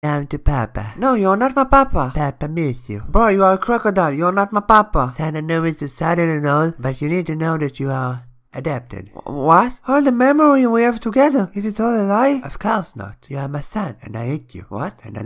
I'm to Papa. No, you're not my papa. Papa miss you. Boy, you are a crocodile. You're not my papa. Son, I know it's a sudden and all, but you need to know that you are adapted. What? All the memory we have together. Is it all a lie? Of course not. You are my son, and I hate you. What? And I